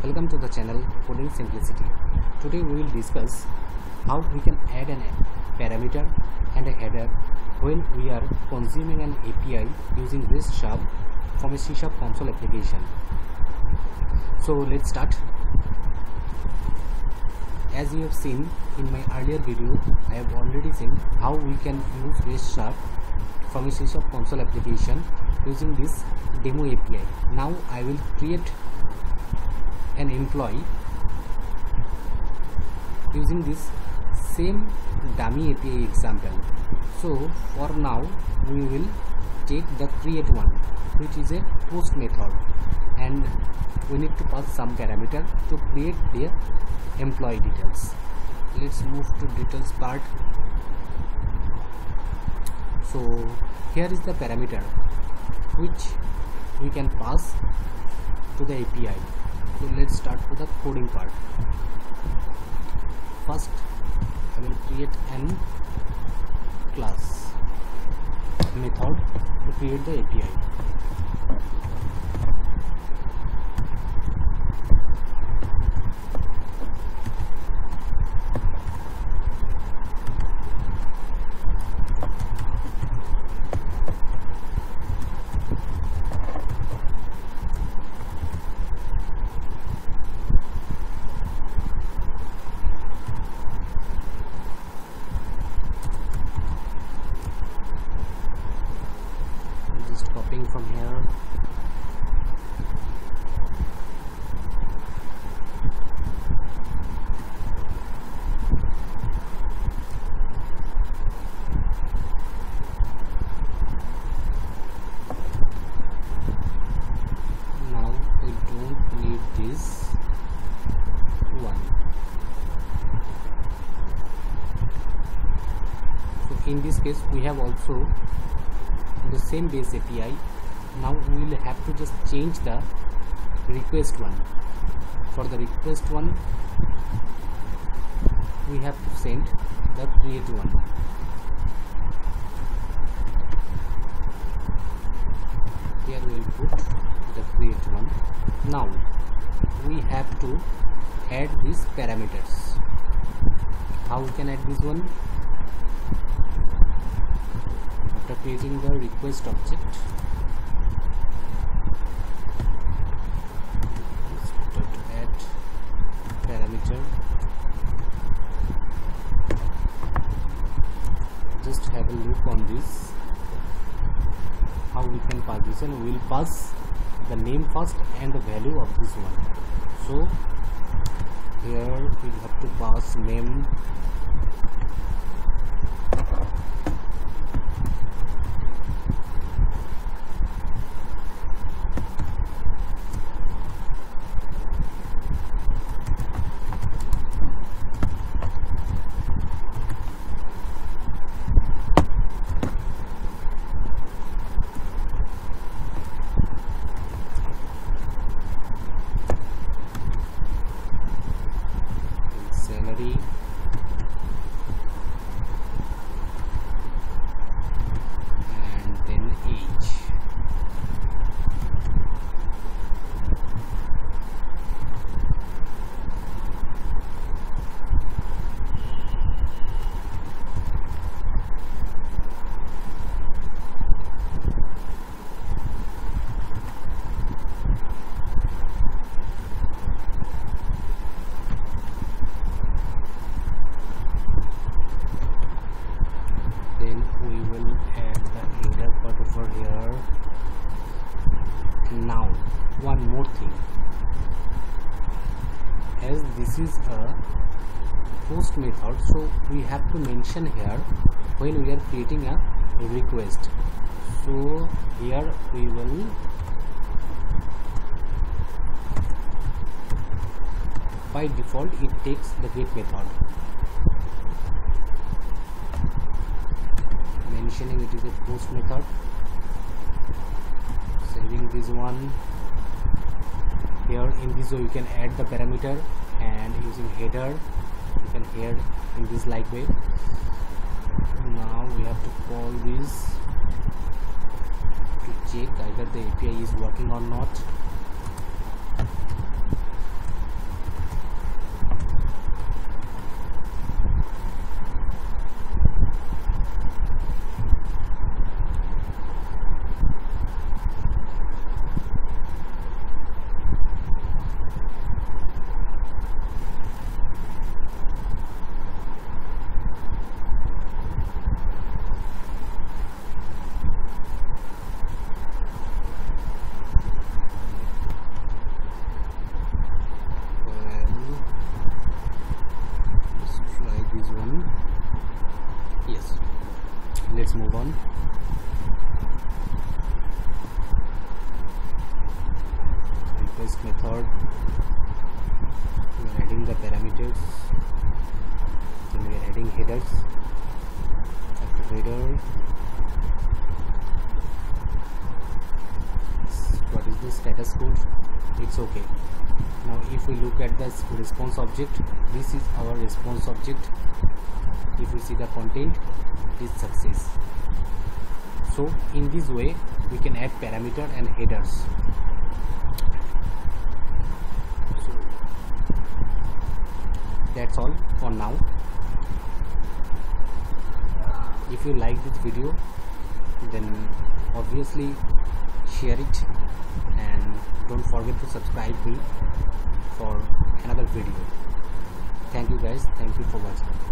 Welcome to the channel Coding Simplicity. Today we will discuss how we can add an parameter and a header when we are consuming an API using REST Sharp from a C Sharp console application. So let's start. As you have seen in my earlier video, I have already seen how we can use REST Sharp from a C Sharp console application using this demo API. Now I will create an employee using this same dummy API example. So for now we will take the create one which is a post method and we need to pass some parameter to create the employee details. Let's move to details part. So here is the parameter which we can pass to the API. So let's start with the coding part. First, I will create an class method to create the API. just copying from here now we don't need this one so in this case we have also the same base API now we will have to just change the request one. For the request one we have to send the create one. Here we will put the create one. Now we have to add these parameters. How we can add this one? After creating the request object dot add parameter just have a look on this how we can pass this we will pass the name first and the value of this one. So here we have to pass name salary and then age then we will add the header part over here now one more thing as this is a post method so we have to mention here when we are creating a request. So here we will by default it takes the get method. Mentioning it is a post method. Saving this one here. In this way you can add the parameter and using header you can add in this like way. Now we have to call this to check either the API is working or not let's move on. Request method we are adding the parameters. Then we are adding headers. After header. What is the status code? It's okay. Now if we look at the response object this is our response object. If we see the content it is success. So in this way we can add parameter and headers. So that's all for now. If you like this video then obviously share it and don't forget to subscribe me for another video. Thank you guys. Thank you for watching